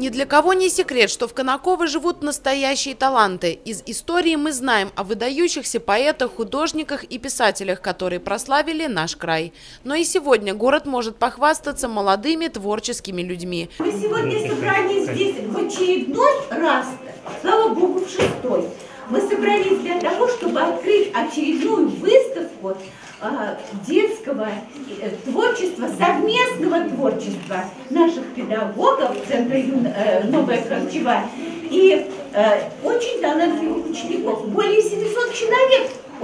Ни для кого не секрет, что в Конаково живут настоящие таланты. Из истории мы знаем о выдающихся поэтах, художниках и писателях, которые прославили наш край. Но и сегодня город может похвастаться молодыми творческими людьми. Мы сегодня собрались здесь в очередной раз, слава богу, в шестой. Мы собрались для того, чтобы открыть очередную выставку а, детского э, творчества, совместного творчества наших педагогов Центра э, «Новая Кравчева» и э, очень талантливых учеников. Более 700 человек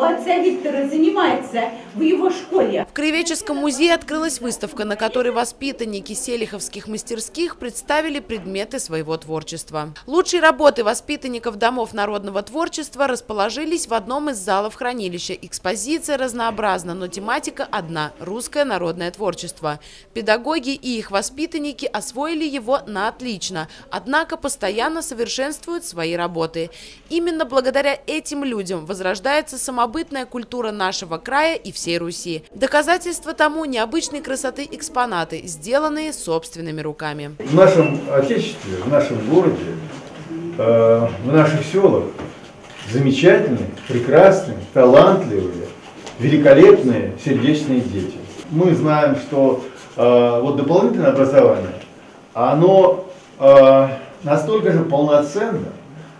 отца Виктора занимается в его школе. В Краеведческом музее открылась выставка, на которой воспитанники селиховских мастерских представили предметы своего творчества. Лучшие работы воспитанников домов народного творчества расположились в одном из залов хранилища. Экспозиция разнообразна, но тематика одна – русское народное творчество. Педагоги и их воспитанники освоили его на отлично, однако постоянно совершенствуют свои работы. Именно благодаря этим людям возрождается самобытность самобытная культура нашего края и всей Руси. Доказательство тому необычной красоты экспонаты, сделанные собственными руками. В нашем Отечестве, в нашем городе, э, в наших селах замечательные, прекрасные, талантливые, великолепные сердечные дети. Мы знаем, что э, вот дополнительное образование, оно э, настолько же полноценно,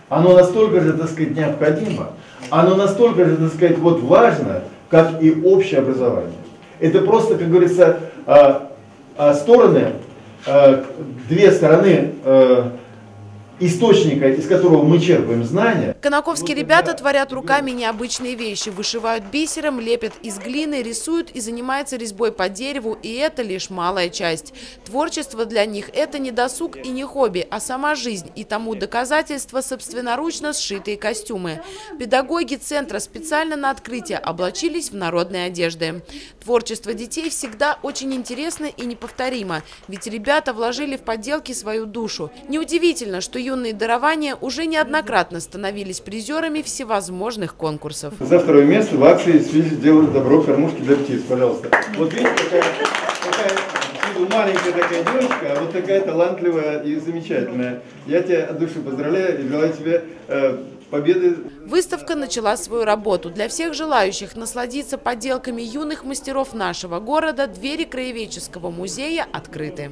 оно настолько же, так сказать, необходимо, оно настолько же, так сказать, вот важно, как и общее образование. Это просто, как говорится, а, а, стороны, а, две стороны источника, из которого мы черпаем знания. Конаковские ребята творят руками необычные вещи. Вышивают бисером, лепят из глины, рисуют и занимаются резьбой по дереву. И это лишь малая часть. Творчество для них – это не досуг и не хобби, а сама жизнь. И тому доказательство собственноручно сшитые костюмы. Педагоги центра специально на открытие облачились в народные одежды. Творчество детей всегда очень интересно и неповторимо. Ведь ребята вложили в поделки свою душу. Неудивительно, что юные дарования уже неоднократно становились призерами всевозможных конкурсов. За второе место в акции «Сделать добро кормушки для птиц», пожалуйста. Вот видите, какая, какая маленькая такая девочка, а вот такая талантливая и замечательная. Я тебя от души поздравляю и желаю тебе э, победы. Выставка начала свою работу. Для всех желающих насладиться поделками юных мастеров нашего города двери краеведческого музея открыты.